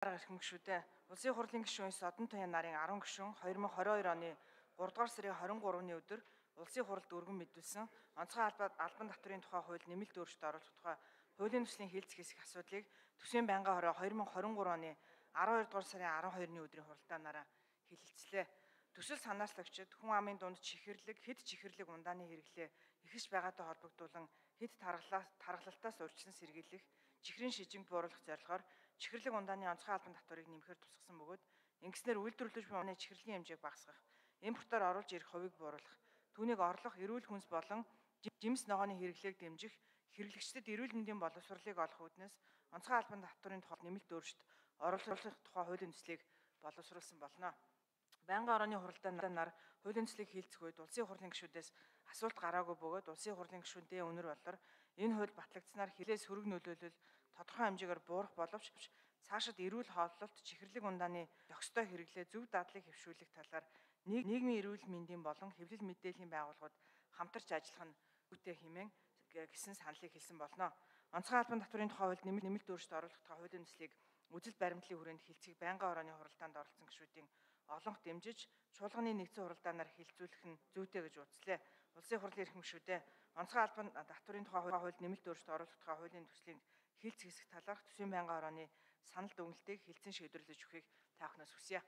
Арга гишүүдээ Улсын хурлын гишүүн Содон Туян нарын 10 гишүүн 2022 оны 3 дугаар сарын 23-ны өдөр Улсын хуралд өргөн мэдүүлсэн онцгой албан татврын тухай хууль нэмэлт өөрчлөлт оруулах тухай хуулийн төслийн хилцэх хэсэг асуудлыг Төсвийн байнгын хороо 2023 оны 12 дугаар сарын 12-ны өдрийн хуралдаанаараа хилэлцлээ. Төсөл санаачлагчид хүн амын дунд чихэрлэг, хэд чихэрлэг ундааны хэрэглээ ихэж байгаатай холбогдуулан хэд тархалтаас урьдчилан сэргийлэх, чихрийн шижинг бууруулах зорилгоор чихэрлэг ундааны онцгой албан татварыг нэмэхээр тусгасан бөгөөд ингэснээр үйлдвэрлэж буй оны чихэрлийн хэмжээг багасгах, импортоор оруулж ирэх хувийг бууруулах, түүнийг орлох, эрүүл хүнс болон жимс ногооны хэрэглээг дэмжих, хэрэглэгчдэд эрүүл мэндийн боловсролыг олох үүднээс онцгой албан татврын тухай нэмэлт өөрчлөлт оруулах тухай хуулийн төслийг боловсруулсан болно. Байнгын орооны хуралдаанаар хуулийн төслийг хийлцэх үед улсын хурлын гишүүдээс асуулт гараагүй бөгөөд улсын хурлын гишүүнтэй өнөр боллоор энэ хууль батлагдсанаар хилээс сөрөг нөлөөлөл тодорхой хэмжээгээр буурах боловч цаашид эрүүл хооллолт чихэрлэг ундааны зохистой хэрэглээ зөв дадлыг хэвшүүлэх талаар нийгмийн эрүүл мэндийн болон хэвлэл мэдээллийн байгууллагууд хамтарч ажиллах нь үүтэй хэмээн гэсэн саналыг хэлсэн болно. Онцгой албан татврын тухай хуульд нэмэлт өөрчлөлт оруулах тухай хуулийн төслийг үжил баримтлалын хүрээнд хилцгийг байнгын орооны хуралдаанд оролцсон гишүүдийн олонх дэмжиж чуулганы нэгдсэн хуралдаанаар хилцүүлэх нь зүйтэй гэж үзлээ. Улсын хурлын эрхэм гишүүдээ онцгой албан татврын тухай хуульд нэмэлт өөрчлөлт оруулах тухай хуулийн төслийн хилцэх хэсэг талаарх төсвийн байнгын орооны санал дүгнэлтийг хилцэн шийдвэрлэж өгөхийг та бүхнээс хүсье.